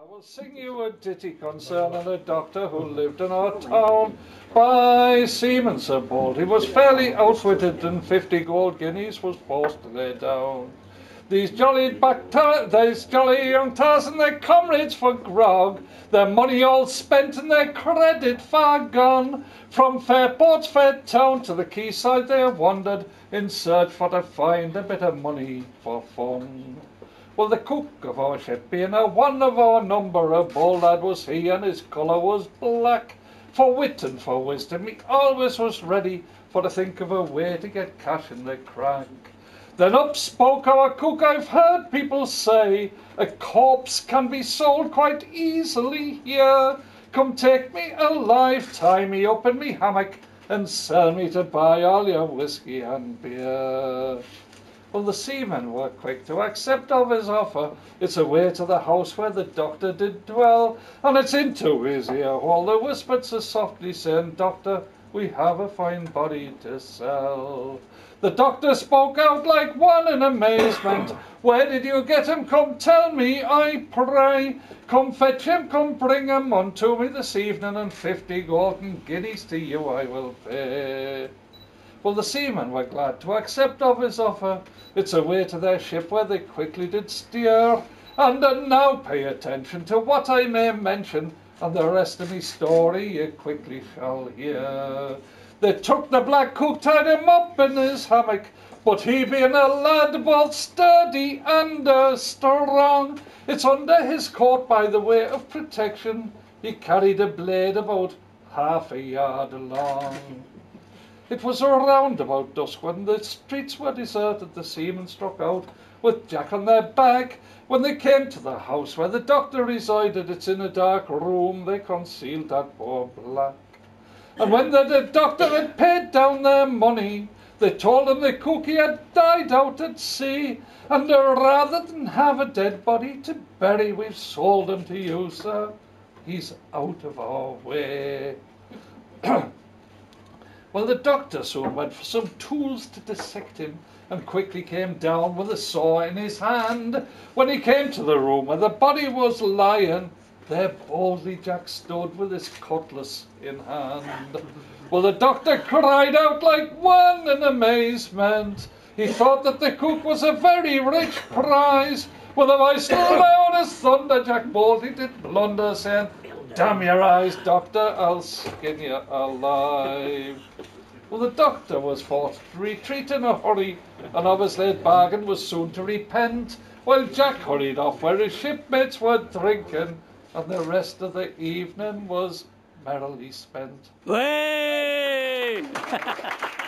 I will sing you a ditty concerning a doctor who lived in our town. By seaman Sir Bold, he was fairly outwitted, and fifty gold guineas was forced to lay down. These jolly these jolly young tars and their comrades for grog, their money all spent and their credit far gone. From fair ports, fair town to the quayside they have wandered in search for to find a bit of money for fun. Well, the cook of our ship being a one of our number, a bold lad was he, and his colour was black. For wit and for wisdom, he always was ready for to think of a way to get cash in the crank. Then up spoke our cook, I've heard people say, a corpse can be sold quite easily here. Come take me alive, tie me up in me hammock, and sell me to buy all your whiskey and beer. Well, the seamen were quick to accept of his offer. It's a way to the house where the doctor did dwell, and it's into his ear while the whispered so softly saying, Doctor, we have a fine body to sell. The doctor spoke out like one in amazement. Where did you get him? Come tell me, I pray. Come fetch him, come bring him unto me this evening, and fifty golden guineas to you I will pay. Well, the seamen were glad to accept of his offer. It's a way to their ship where they quickly did steer. And uh, now pay attention to what I may mention, and the rest of me story you quickly shall hear. They took the black cook, tied him up in his hammock, but he being a lad both sturdy and uh, strong, it's under his coat by the way of protection, he carried a blade about half a yard long. It was around about dusk when the streets were deserted, the seamen struck out with Jack on their back. When they came to the house where the doctor resided, it's in a dark room, they concealed that poor black. And when the, doctor had paid down their money, they told him the cookie had died out at sea, and rather than have a dead body to bury, we've sold him to you, sir. He's out of our way. well, the doctor soon went for some tools to dissect him, and quickly came down with a saw in his hand. When he came to the room where the body was lying, there boldly Jack stood with his cutlass in hand. Well, the doctor cried out like one in amazement. He thought that the cook was a very rich prize. Well, the voice loud as thunder, Jack boldly did blunder, saying, Damn your eyes, doctor, I'll skin you alive. Well, the doctor was forced to retreat in a hurry, and his late bargain was soon to repent, while Jack hurried off where his shipmates were drinking and the rest of the evening was merrily spent. Way!